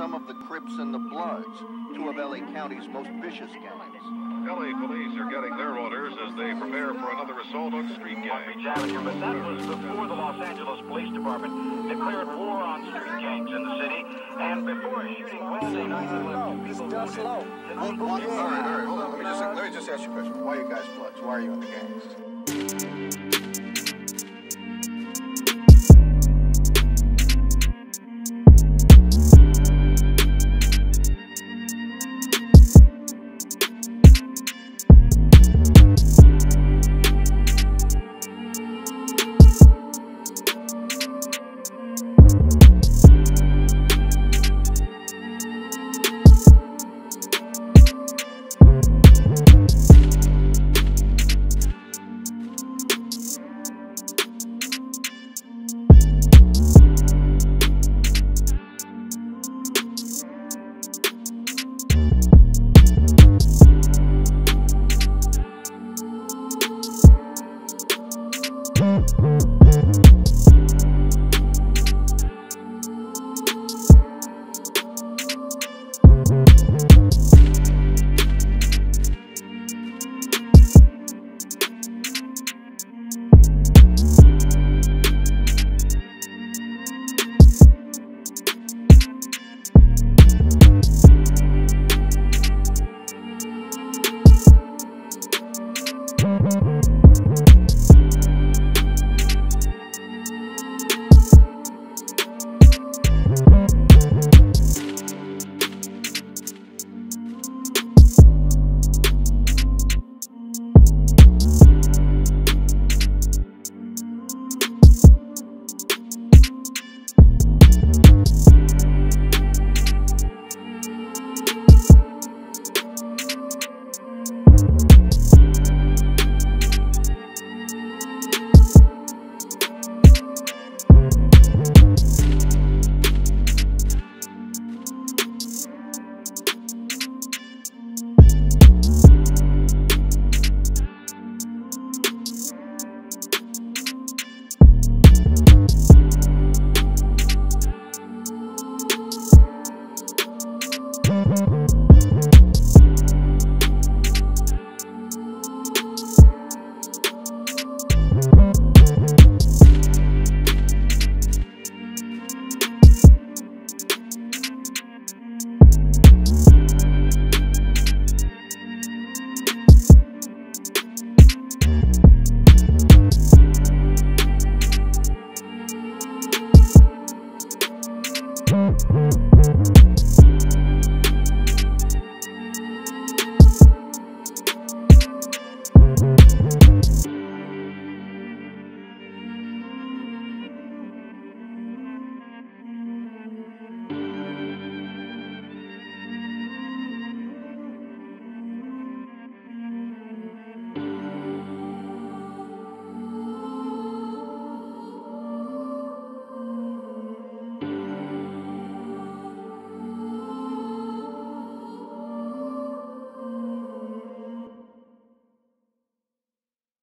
some of the Crips and the Bloods, two of LA County's most vicious gangs. LA police are getting their orders as they prepare for another assault on street gangs. Avenue, but that was before the Los Angeles Police Department declared war on street gangs in the city, and before a shooting Wednesday night that left two people All right, all right, hold on. Let me just let me just ask you a question. Why are you guys Bloods? Why are you in the gangs?